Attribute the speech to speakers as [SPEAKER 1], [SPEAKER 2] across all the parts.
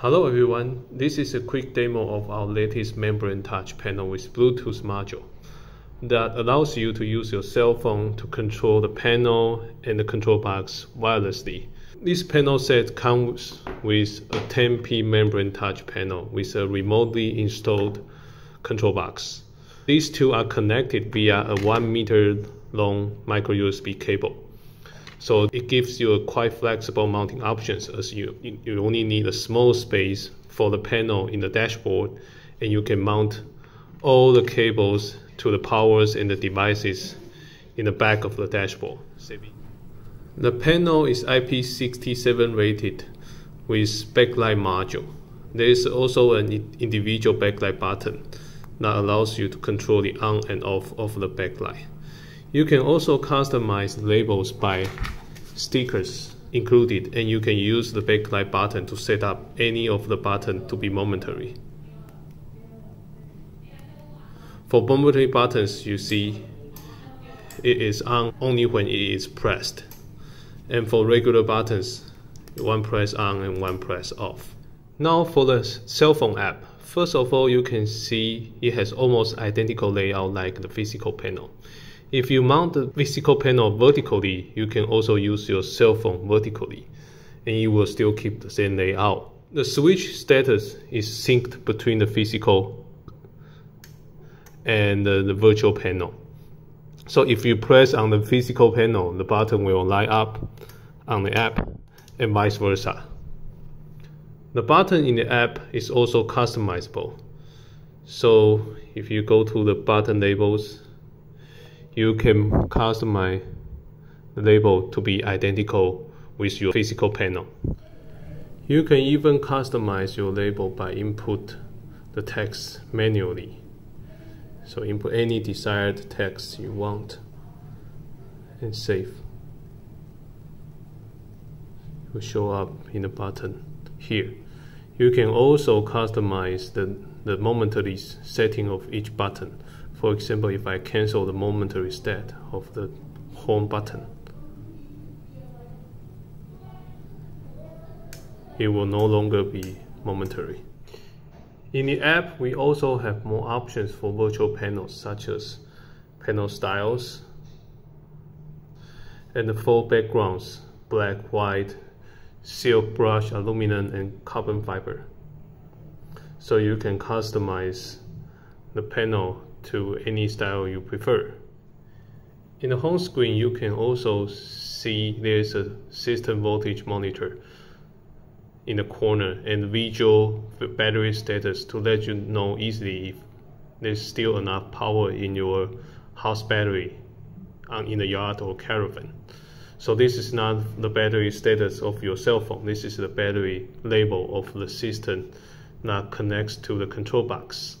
[SPEAKER 1] Hello everyone, this is a quick demo of our latest membrane touch panel with Bluetooth module that allows you to use your cell phone to control the panel and the control box wirelessly. This panel set comes with a 10P membrane touch panel with a remotely installed control box. These two are connected via a 1 meter long micro USB cable. So it gives you a quite flexible mounting options as you, you only need a small space for the panel in the dashboard and you can mount all the cables to the powers and the devices in the back of the dashboard. The panel is IP67 rated with backlight module. There is also an individual backlight button that allows you to control the on and off of the backlight. You can also customize labels by stickers included and you can use the backlight button to set up any of the button to be momentary. For momentary buttons you see it is on only when it is pressed and for regular buttons one press on and one press off. Now for the cell phone app first of all you can see it has almost identical layout like the physical panel. If you mount the physical panel vertically, you can also use your cell phone vertically, and you will still keep the same layout. The switch status is synced between the physical and the, the virtual panel. So if you press on the physical panel, the button will light up on the app and vice versa. The button in the app is also customizable. So if you go to the button labels you can customize the label to be identical with your physical panel. You can even customize your label by input the text manually. So input any desired text you want and save. It will show up in the button here. You can also customize the, the momentary setting of each button for example, if I cancel the momentary state of the home button, it will no longer be momentary. In the app, we also have more options for virtual panels such as panel styles and the full backgrounds, black, white, silk brush, aluminum, and carbon fiber. So you can customize the panel to any style you prefer. In the home screen, you can also see there's a system voltage monitor in the corner and visual battery status to let you know easily if there's still enough power in your house battery uh, in the yard or caravan. So this is not the battery status of your cell phone. This is the battery label of the system that connects to the control box.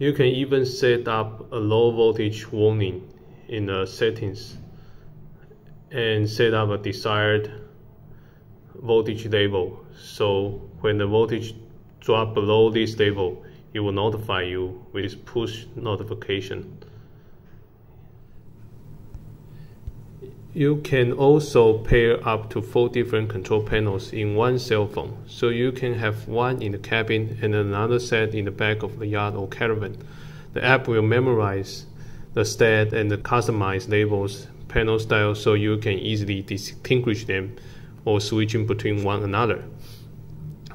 [SPEAKER 1] You can even set up a low voltage warning in the settings and set up a desired voltage level. So when the voltage drop below this level, it will notify you with push notification. You can also pair up to four different control panels in one cell phone, so you can have one in the cabin and another set in the back of the yacht or caravan. The app will memorize the stat and the customized labels panel style so you can easily distinguish them or switching between one another.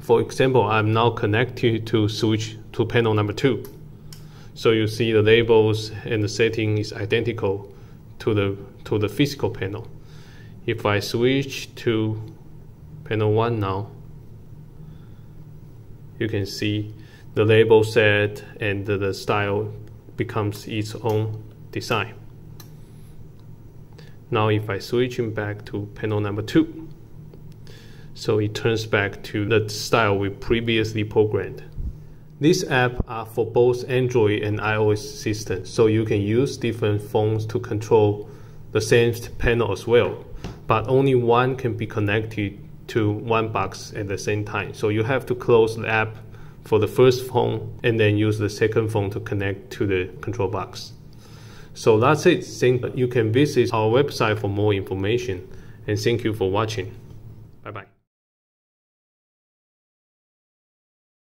[SPEAKER 1] For example, I'm now connected to switch to panel number two. So you see the labels and the setting is identical to the to the physical panel. If I switch to panel 1 now, you can see the label set and the, style becomes its own design. Now if I switch back to panel number 2, so it turns back to the style we previously programmed. These apps are for both Android and iOS systems, so you can use different phones to control the same panel as well, but only one can be connected to one box at the same time. So you have to close the app for the first phone and then use the second phone to connect to the control box. So that's it. You can visit our website for more information and thank you for watching.